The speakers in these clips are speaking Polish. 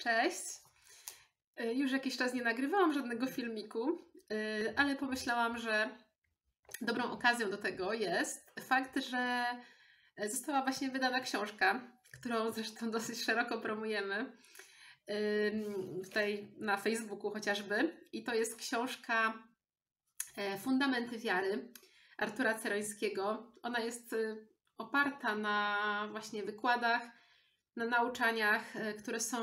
Cześć. Y, Już jakiś czas nie nagrywałam żadnego filmiku, y, ale pomyślałam, że dobrą okazją do tego jest fakt, że została właśnie wydana książka, którą zresztą dosyć szeroko promujemy tutaj na Facebooku chociażby. I to jest książka e, Fundamenty Wiary Artura Cerońskiego. Ona jest y, oparta na właśnie wykładach, na nauczaniach, e, które są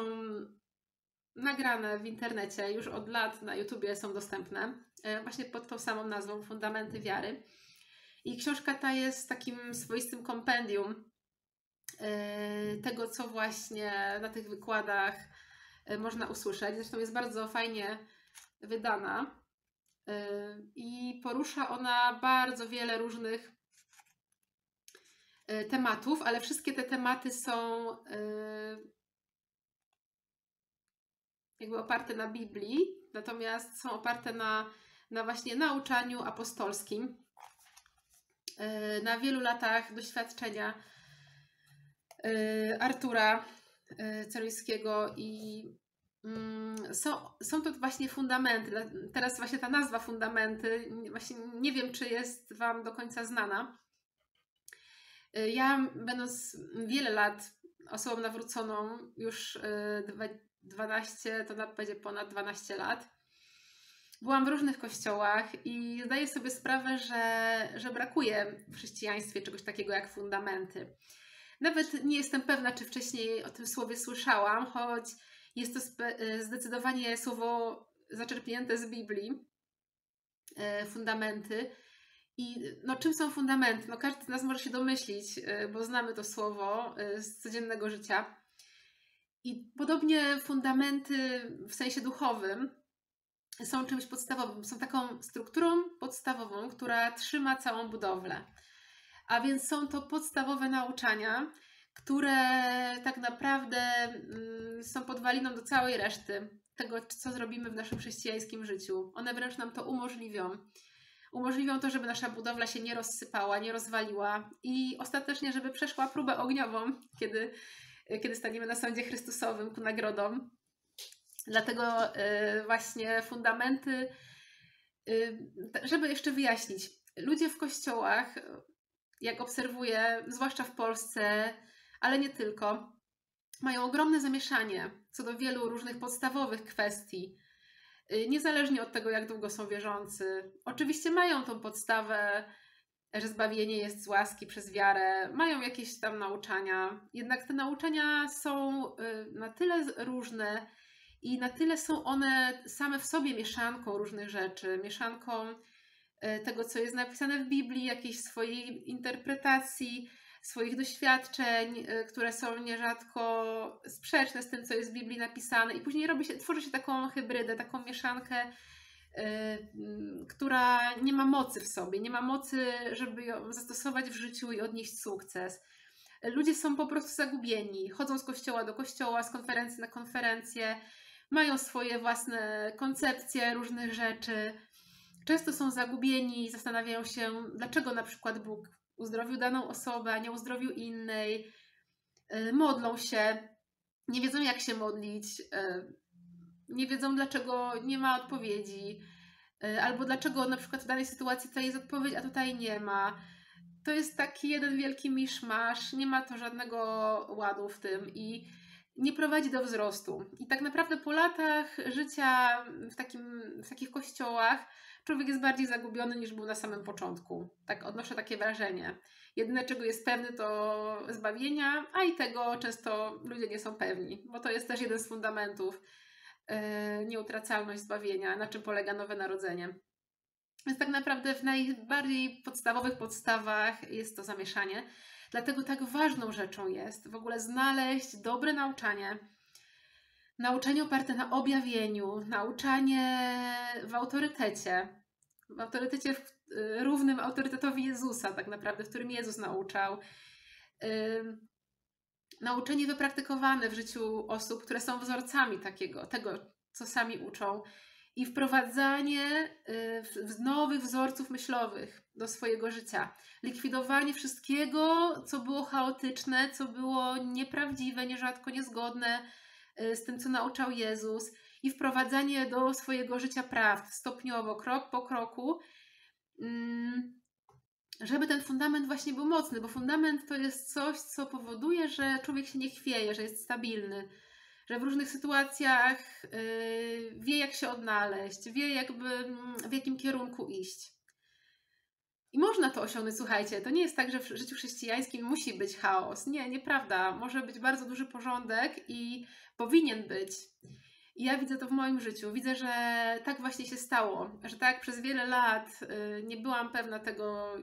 nagrane w internecie już od lat na YouTubie są dostępne, e, właśnie pod tą samą nazwą Fundamenty Wiary. I książka ta jest takim swoistym kompendium e, tego, co właśnie na tych wykładach można usłyszeć. Zresztą jest bardzo fajnie wydana i porusza ona bardzo wiele różnych tematów, ale wszystkie te tematy są jakby oparte na Biblii, natomiast są oparte na, na właśnie nauczaniu apostolskim, e, na wielu latach doświadczenia e, Artura e, Ceruńskiego i mm, są, są to właśnie fundamenty. Teraz właśnie ta nazwa fundamenty, właśnie nie wiem, czy jest Wam do końca znana. Ja, będąc wiele lat osobą nawróconą, już 12, to nawet będzie ponad 12 lat. Byłam w różnych kościołach i zdaję sobie sprawę, że, że brakuje w chrześcijaństwie czegoś takiego jak fundamenty. Nawet nie jestem pewna, czy wcześniej o tym słowie słyszałam, choć jest to zdecydowanie słowo zaczerpnięte z Biblii. Fundamenty. I no, czym są fundamenty? No, każdy z nas może się domyślić, e, bo znamy to słowo e, z codziennego życia. I podobnie fundamenty w sensie duchowym są czymś podstawowym, są taką strukturą podstawową, która trzyma całą budowlę. A więc są to podstawowe nauczania, które tak naprawdę mm, są podwaliną do całej reszty tego, co zrobimy w naszym chrześcijańskim życiu. One wręcz nam to umożliwią. Umożliwią to, żeby nasza budowla się nie rozsypała, nie rozwaliła i ostatecznie, żeby przeszła próbę ogniową, kiedy kiedy staniemy na sądzie Chrystusowym ku nagrodom. Dlatego y, właśnie fundamenty, y, żeby jeszcze wyjaśnić, ludzie w kościołach, jak obserwuję, zwłaszcza w Polsce, ale nie tylko, mają ogromne zamieszanie co do wielu różnych podstawowych kwestii, niezależnie od tego, jak długo są wierzący. Oczywiście mają tą podstawę że zbawienie jest z łaski przez wiarę, mają jakieś tam nauczania, jednak te nauczania są y, na tyle różne i na tyle są one same w sobie mieszanką różnych rzeczy, mieszanką y, tego, co jest napisane w Biblii, jakiejś swojej interpretacji, swoich doświadczeń, y, które są nierzadko sprzeczne z tym, co jest w Biblii napisane, i później robi się, tworzy się taką hybrydę, taką mieszankę Y, która nie ma mocy w sobie, nie ma mocy, żeby ją zastosować w życiu i odnieść sukces. Ludzie są po prostu zagubieni, chodzą z kościoła do kościoła, z konferencji na konferencję, mają swoje własne koncepcje różnych rzeczy. Często są zagubieni, zastanawiają się, dlaczego na przykład Bóg uzdrowił daną osobę, a nie uzdrowił innej. Y, modlą się, nie wiedzą jak się modlić, y, nie wiedzą, dlaczego nie ma odpowiedzi, y, albo dlaczego na przykład w danej sytuacji tutaj jest odpowiedź, a tutaj nie ma. To jest taki jeden wielki miszmasz, nie ma to żadnego ładu w tym i nie prowadzi do wzrostu. I tak naprawdę po latach życia w, takim, w takich kościołach człowiek jest bardziej zagubiony niż był na samym początku. Tak odnoszę takie wrażenie. Jedyne, czego jest pewny, to zbawienia, a i tego często ludzie nie są pewni, bo to jest też jeden z fundamentów E, nieutracalność zbawienia, na czym polega nowe narodzenie. Więc tak naprawdę w najbardziej podstawowych podstawach jest to zamieszanie. Dlatego tak ważną rzeczą jest w ogóle znaleźć dobre nauczanie, nauczanie oparte na objawieniu, nauczanie w autorytecie, w autorytecie e, równym autorytetowi Jezusa, tak naprawdę, w którym Jezus nauczał nauczenie wypraktykowane w życiu osób, które są wzorcami takiego, tego, co sami uczą, i wprowadzanie y, nowych wzorców myślowych do swojego życia. Likwidowanie wszystkiego, co było chaotyczne, co było nieprawdziwe, nierzadko niezgodne y, z tym, co nauczał Jezus i wprowadzanie do swojego życia prawd stopniowo, krok po kroku, mm, żeby ten fundament właśnie był mocny, bo fundament to jest coś, co powoduje, że człowiek się nie chwieje, że jest stabilny, że w różnych sytuacjach y, wie, jak się odnaleźć, wie, jakby mm, w jakim kierunku iść. I można to osiągnąć, słuchajcie, to nie jest tak, że w życiu chrześcijańskim musi być chaos. Nie, nieprawda. Może być bardzo duży porządek i powinien być. I ja widzę to w moim życiu. Widzę, że tak właśnie się stało, że tak przez wiele lat y, nie byłam pewna tego,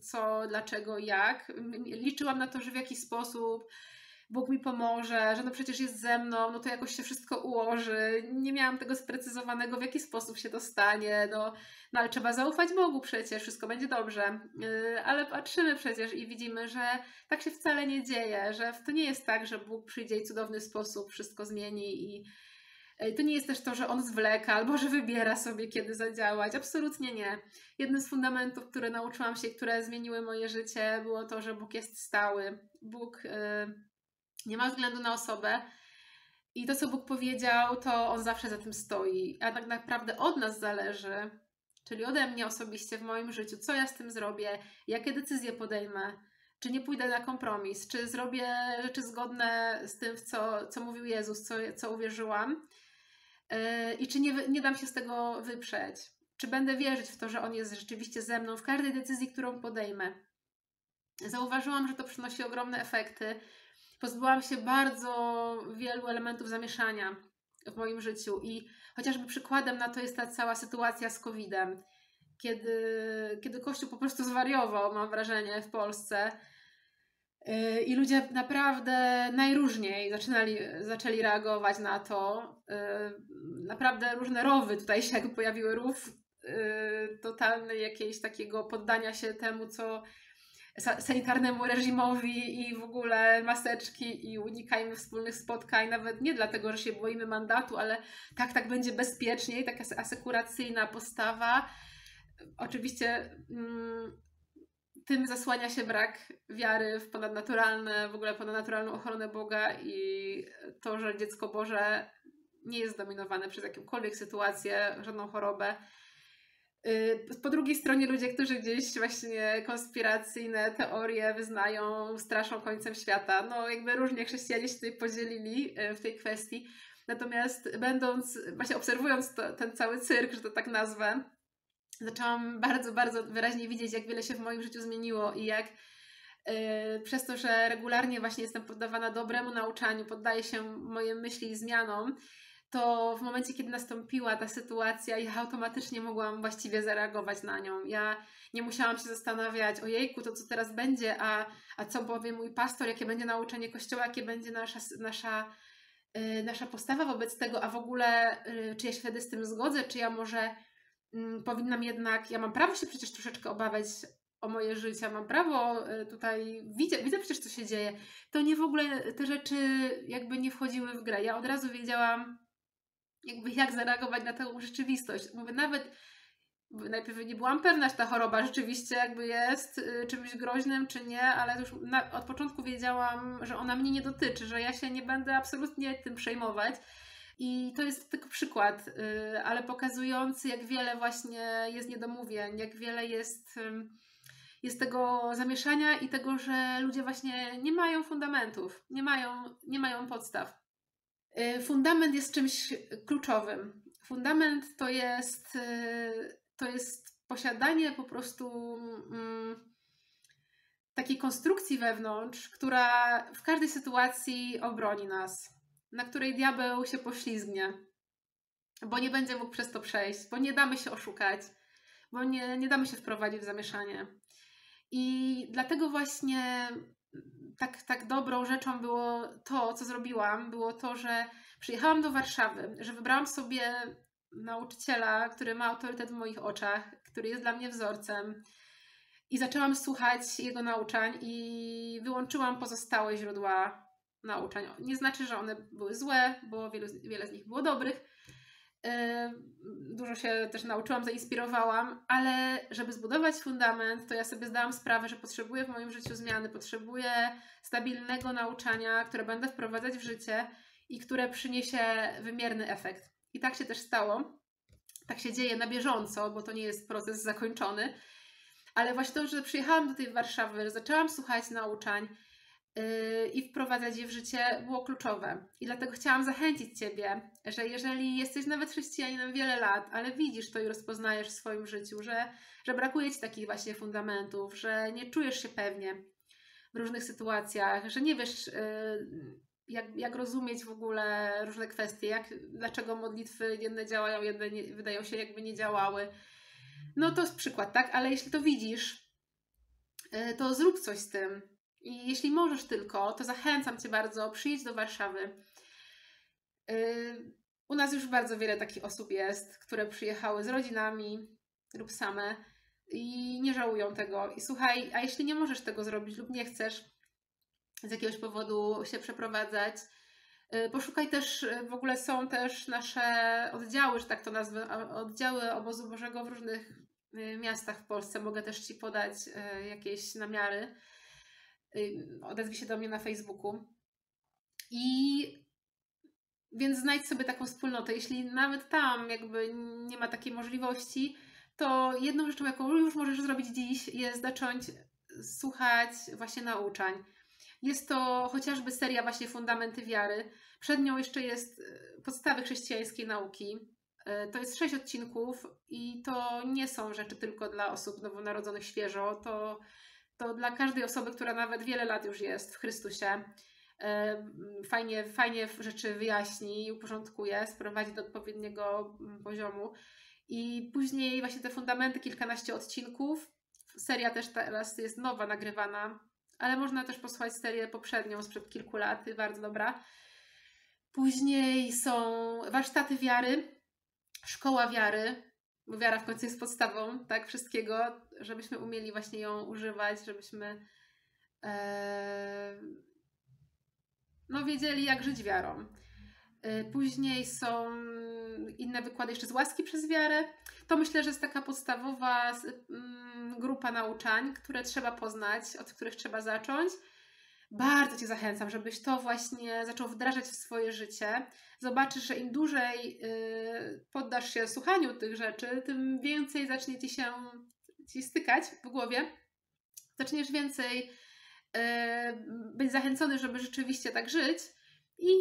co, dlaczego, jak. Liczyłam na to, że w jakiś sposób Bóg mi pomoże, że no przecież jest ze mną, no to jakoś się wszystko ułoży. Nie miałam tego sprecyzowanego, w jaki sposób się to stanie, no, no ale trzeba zaufać Bogu przecież, wszystko będzie dobrze. Yy, ale patrzymy przecież i widzimy, że tak się wcale nie dzieje, że to nie jest tak, że Bóg przyjdzie i cudowny sposób wszystko zmieni i yy, to nie jest też to, że on zwleka albo że wybiera sobie, kiedy zadziałać. Absolutnie nie. Jednym z fundamentów, które nauczyłam się, które zmieniły moje życie, było to, że Bóg jest stały. Bóg. Nie ma względu na osobę. I to, co Bóg powiedział, to On zawsze za tym stoi. A tak naprawdę od nas zależy, czyli ode mnie osobiście w moim życiu, co ja z tym zrobię, jakie decyzje podejmę, czy nie pójdę na kompromis, czy zrobię rzeczy zgodne z tym, co, co mówił Jezus, co, co uwierzyłam. Yy, I czy nie, nie dam się z tego wyprzeć? Czy będę wierzyć w to, że On jest rzeczywiście ze mną w każdej decyzji, którą podejmę? Zauważyłam, że to przynosi ogromne efekty pozbyłam się bardzo wielu elementów zamieszania w moim życiu i chociażby przykładem na to jest ta cała sytuacja z COVID-em, kiedy, kiedy Kościół po prostu zwariował, mam wrażenie, w Polsce. Y, I ludzie naprawdę najróżniej zaczynali, zaczęli reagować na to. Y, naprawdę różne rowy tutaj się pojawiły, rów y, totalny jakiegoś takiego poddania się temu, co sanitarnemu reżimowi i w ogóle maseczki i unikajmy wspólnych spotkań, nawet nie dlatego, że się boimy mandatu, ale tak, tak będzie bezpieczniej, taka asekuracyjna postawa. Oczywiście mm, tym zasłania się brak wiary w ponadnaturalne, w ogóle ponadnaturalną ochronę Boga i to, że dziecko Boże nie jest zdominowane przez jakąkolwiek sytuację, żadną chorobę po drugiej stronie ludzie, którzy gdzieś właśnie konspiracyjne teorie wyznają, straszą końcem świata. No jakby różnie chrześcijanie się tutaj podzielili y, w tej kwestii. Natomiast będąc, właśnie obserwując to, ten cały cyrk, że to tak nazwę, zaczęłam bardzo, bardzo wyraźnie widzieć, jak wiele się w moim życiu zmieniło i jak yy, przez to, że regularnie właśnie jestem poddawana dobremu nauczaniu, poddaję się moje myśli zmianom, to w momencie, kiedy nastąpiła ta sytuacja, ja automatycznie mogłam właściwie zareagować na nią. Ja nie musiałam się zastanawiać, ojejku, to co teraz będzie, a, a co powie mój pastor, jakie będzie nauczanie Kościoła, jakie będzie nasza, nasza, yy, nasza postawa wobec tego, a w ogóle yy, czy ja się wtedy z tym zgodzę, czy ja może yy, powinnam jednak, ja mam prawo się przecież troszeczkę obawiać o moje życie, mam prawo y, tutaj, widzę, widzę przecież co się dzieje. To nie w ogóle te rzeczy jakby nie wchodziły w grę. Ja od razu wiedziałam, jakby jak zareagować na tę rzeczywistość. Mówię, nawet najpierw nie byłam pewna, czy ta choroba rzeczywiście jakby jest y, czymś groźnym, czy nie, ale już na, od początku wiedziałam, że ona mnie nie dotyczy, że ja się nie będę absolutnie tym przejmować. I to jest tylko przykład, y, ale pokazujący, jak wiele właśnie jest niedomówień, jak wiele jest, jest tego zamieszania i tego, że ludzie właśnie nie mają fundamentów, nie mają, nie mają podstaw. Y, fundament jest czymś kluczowym. Fundament to jest, y, to jest posiadanie po prostu mm, takiej konstrukcji wewnątrz, która w każdej sytuacji obroni nas, na której diabeł się poślizgnie, bo nie będzie mógł przez to przejść, bo nie damy się oszukać, bo nie, nie damy się wprowadzić w zamieszanie. I dlatego właśnie tak, tak dobrą rzeczą było to, co zrobiłam, było to, że przyjechałam do Warszawy, że wybrałam sobie nauczyciela, który ma autorytet w moich oczach, który jest dla mnie wzorcem. I zaczęłam słuchać jego nauczań i wyłączyłam pozostałe źródła nauczań. Nie znaczy, że one były złe, bo wielu, wiele z nich było dobrych, Dużo się też nauczyłam, zainspirowałam, ale żeby zbudować fundament, to ja sobie zdałam sprawę, że potrzebuję w moim życiu zmiany, potrzebuję stabilnego nauczania, które będę wprowadzać w życie i które przyniesie wymierny efekt. I tak się też stało. Tak się dzieje na bieżąco, bo to nie jest proces zakończony. Ale właśnie to, że przyjechałam do tej Warszawy, zaczęłam słuchać nauczań, yy, i wprowadzać je w życie było kluczowe. I dlatego chciałam zachęcić Ciebie, że jeżeli jesteś nawet chrześcijaninem wiele lat, ale widzisz to i rozpoznajesz w swoim życiu, że, że brakuje Ci takich właśnie fundamentów, że nie czujesz się pewnie w różnych sytuacjach, że nie wiesz, yy, jak, jak rozumieć w ogóle różne kwestie, jak, dlaczego modlitwy jedne działają, jedne nie, wydają się jakby nie działały. No to jest przykład, tak? Ale jeśli to widzisz, yy, to zrób coś z tym i jeśli możesz tylko, to zachęcam Cię bardzo, przyjdź do Warszawy. Yy, u nas już bardzo wiele takich osób jest, które przyjechały z rodzinami lub same i nie żałują tego. I słuchaj, a jeśli nie możesz tego zrobić lub nie chcesz z jakiegoś powodu się przeprowadzać, yy, Poszukaj też, yy, w ogóle są też nasze oddziały, że tak to nazwę, oddziały obozu Bożego w różnych miastach w Polsce. Mogę też Ci podać jakieś namiary odezwij się do mnie na Facebooku. I więc znajdź sobie taką wspólnotę. Jeśli nawet tam jakby nie ma takiej możliwości, to jedną rzeczą, jaką już możesz zrobić dziś, jest zacząć słuchać właśnie nauczań. Jest to chociażby seria właśnie Fundamenty Wiary. Przed nią jeszcze jest e, podstawy chrześcijańskiej nauki. E, to jest sześć odcinków i to nie są rzeczy tylko dla osób nowonarodzonych świeżo. To to dla każdej osoby, która nawet wiele lat już jest w Chrystusie, e, fajnie, fajnie rzeczy wyjaśni uporządkuje, sprowadzi do odpowiedniego mm, poziomu. I później właśnie te fundamenty, kilkanaście odcinków. Seria też teraz jest nowa, nagrywana, ale można też posłuchać serię poprzednią sprzed kilku lat, bardzo dobra. Później są warsztaty wiary, szkoła wiary, bo wiara w końcu jest podstawą tak, wszystkiego, żebyśmy umieli właśnie ją używać, żebyśmy e, no, wiedzieli, jak żyć wiarą. E, później są inne wykłady jeszcze z łaski przez wiarę. To myślę, że jest taka podstawowa mm, grupa nauczań, które trzeba poznać, od których trzeba zacząć bardzo Cię zachęcam, żebyś to właśnie zaczął wdrażać w swoje życie. Zobaczysz, że im dłużej y, poddasz się słuchaniu tych rzeczy, tym więcej zacznie Ci się ci stykać w głowie. Zaczniesz więcej y, być zachęcony, żeby rzeczywiście tak żyć i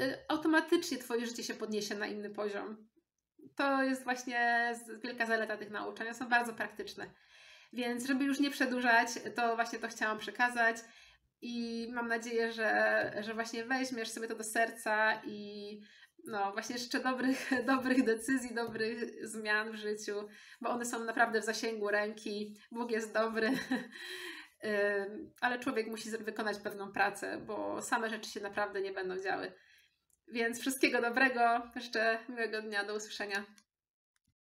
y, automatycznie Twoje życie się podniesie na inny poziom. To jest właśnie wielka zaleta tych nauczania, są bardzo praktyczne. Więc żeby już nie przedłużać, to właśnie to chciałam przekazać. I mam nadzieję, że, że właśnie weźmiesz sobie to do serca i no właśnie jeszcze dobrych, dobrych decyzji, dobrych zmian w życiu, bo one są naprawdę w zasięgu ręki. Bóg jest dobry, ale człowiek musi wykonać pewną pracę, bo same rzeczy się naprawdę nie będą działy. Więc wszystkiego dobrego, jeszcze miłego dnia, do usłyszenia.